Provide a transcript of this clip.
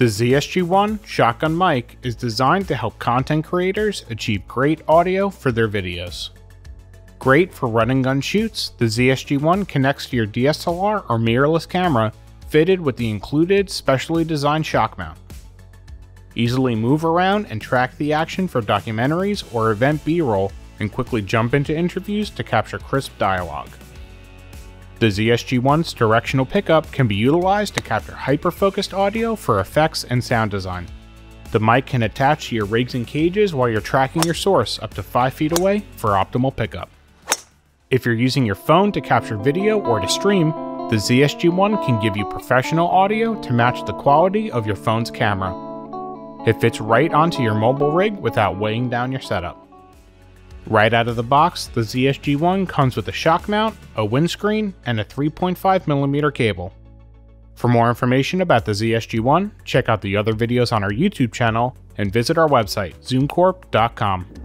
The ZSG1 shotgun mic is designed to help content creators achieve great audio for their videos. Great for run and gun shoots, the ZSG1 connects to your DSLR or mirrorless camera fitted with the included specially designed shock mount. Easily move around and track the action for documentaries or event B-roll and quickly jump into interviews to capture crisp dialogue. The ZSG1's directional pickup can be utilized to capture hyper-focused audio for effects and sound design. The mic can attach to your rigs and cages while you're tracking your source up to 5 feet away for optimal pickup. If you're using your phone to capture video or to stream, the ZSG1 can give you professional audio to match the quality of your phone's camera. It fits right onto your mobile rig without weighing down your setup. Right out of the box, the ZSG1 comes with a shock mount, a windscreen, and a 3.5mm cable. For more information about the ZSG1, check out the other videos on our YouTube channel and visit our website, zoomcorp.com.